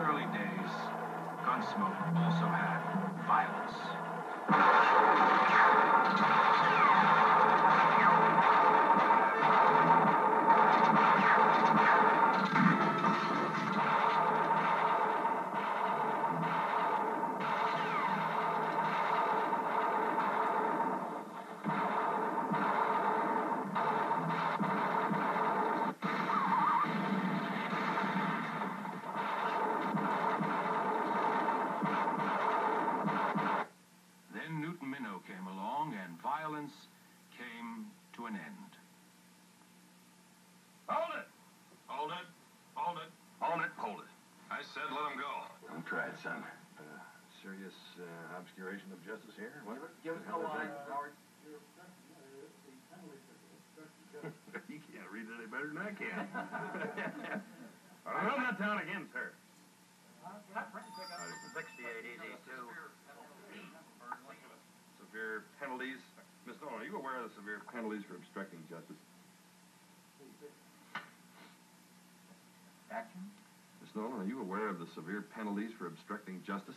early days, Gunsmoke also had violence. Newton came along, and violence came to an end. Hold it! Hold it! Hold it! Hold it, hold it. I said let him go. Don't try it, son. Uh, serious uh, obscuration of justice here? What? Give us the line, Howard. you can't read it any better than I can. Run that down again, sir. Sixty-eight easy, two. Severe penalties. Miss Nolan, are you aware of the severe penalties for obstructing justice? Action? Miss Nolan, are you aware of the severe penalties for obstructing justice?